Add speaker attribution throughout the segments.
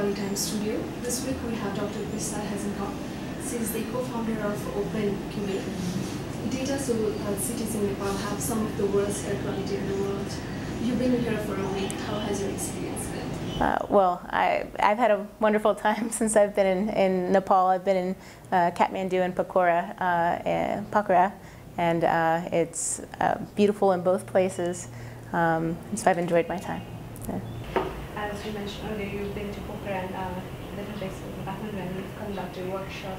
Speaker 1: Times studio. This week we have Dr. Christa Hasenkopf. She's the co-founder of OpenAQ. Data so that cities in Nepal have some of the worst air quality in the world. You've been here for a week. How has your experience been?
Speaker 2: Uh, well, I, have had a wonderful time since I've been in, in Nepal. I've been in uh, Kathmandu and Pokhara, uh, and Pokhara, and uh, it's uh, beautiful in both places. Um, so I've enjoyed my time. Yeah.
Speaker 3: As you mentioned earlier, you've been to Pokhara and uh, different places in Kathmandu and you've conducted a workshop.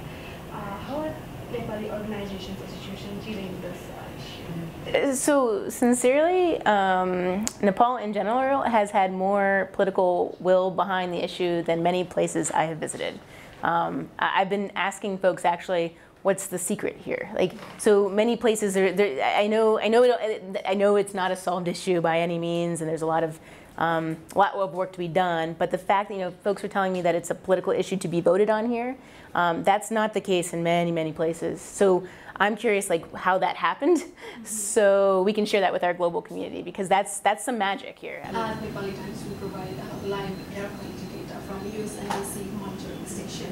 Speaker 3: how are Nepali organizations, institutions dealing with this issue?
Speaker 2: So sincerely, um, Nepal in general has had more political will behind the issue than many places I have visited. Um, I've been asking folks actually, what's the secret here? Like, so many places are. I know, I know, it, I know it's not a solved issue by any means, and there's a lot of um, a lot of work to be done. But the fact that you know folks are telling me that it's a political issue to be voted on here, um, that's not the case in many many places. So I'm curious like how that happened, mm -hmm. so we can share that with our global community because that's that's some magic here.
Speaker 1: I mean, uh, Nepali Times we provide live air quality data from US Embassy monitoring station,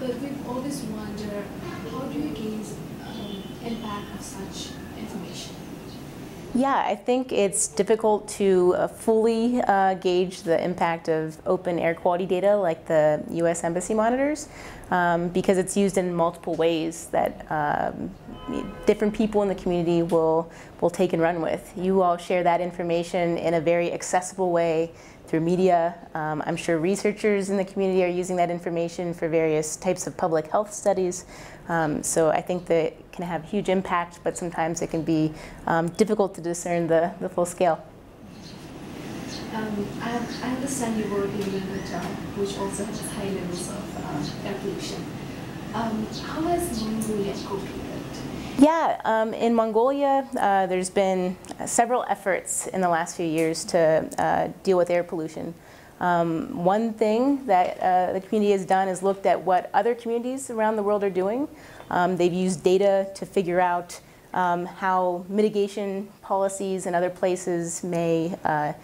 Speaker 1: but we've always wonder how do you gauge um, impact of such information?
Speaker 2: Yeah, I think it's difficult to uh, fully uh, gauge the impact of open air quality data like the U.S. Embassy monitors um, because it's used in multiple ways that um, different people in the community will, will take and run with. You all share that information in a very accessible way through media. Um, I'm sure researchers in the community are using that information for various types of public health studies. Um, so I think that it can have huge impact, but sometimes it can be um, difficult to discern the, the full scale.
Speaker 1: Um, I, I, understand you work in Utah, which also has high levels of air pollution. Um, how has coping
Speaker 2: yeah, um, in Mongolia, uh, there's been several efforts in the last few years to uh, deal with air pollution. Um, one thing that uh, the community has done is looked at what other communities around the world are doing. Um, they've used data to figure out um, how mitigation policies in other places may uh,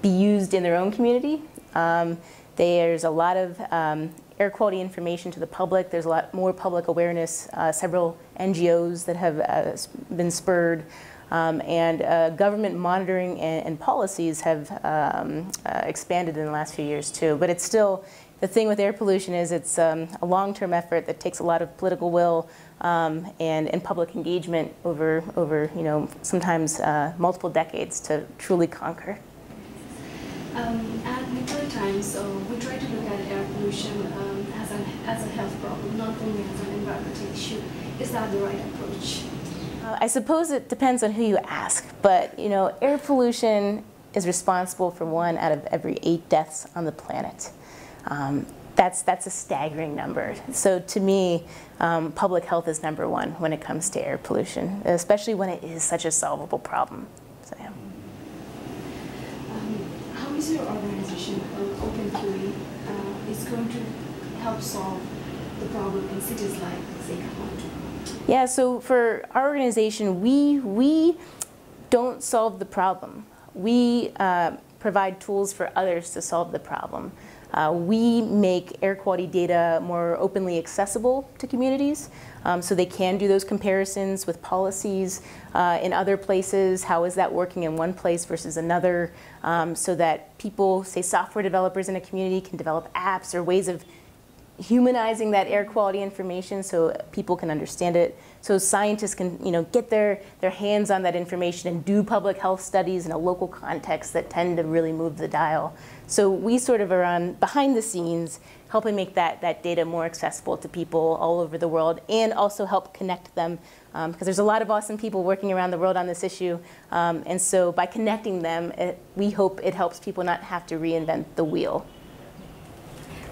Speaker 2: be used in their own community. Um, there's a lot of um, air quality information to the public. There's a lot more public awareness. Uh, several NGOs that have uh, been spurred. Um, and uh, government monitoring and, and policies have um, uh, expanded in the last few years too. But it's still, the thing with air pollution is it's um, a long-term effort that takes a lot of political will um, and, and public engagement over, over you know, sometimes uh, multiple decades to truly conquer.
Speaker 1: Um, Nepali Times, so we try to look at air pollution um, as, an, as a health problem, not only as an environmental issue. Is that the right approach?
Speaker 2: Uh, I suppose it depends on who you ask, but you know, air pollution is responsible for one out of every eight deaths on the planet. Um, that's, that's a staggering number. So to me, um, public health is number one when it comes to air pollution, especially when it is such a solvable problem. So, yeah.
Speaker 1: Um, how is your organization, OpenAQ, uh, is going to help solve the problem in cities like, Kathmandu?
Speaker 2: Yeah, so for our organization, we, we don't solve the problem. We uh, provide tools for others to solve the problem. Uh, we make air quality data more openly accessible to communities um, so they can do those comparisons with policies uh, in other places. How is that working in one place versus another um, so that people, say software developers in a community can develop apps or ways of humanizing that air quality information so people can understand it, so scientists can you know, get their, their hands on that information and do public health studies in a local context that tend to really move the dial. So we sort of are on behind the scenes helping make that, that data more accessible to people all over the world and also help connect them because um, there's a lot of awesome people working around the world on this issue. Um, and so by connecting them, it, we hope it helps people not have to reinvent the wheel.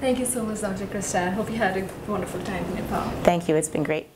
Speaker 1: Thank you so much, Dr. Christa. I hope you had a wonderful time in Nepal.
Speaker 2: Thank you. It's been great.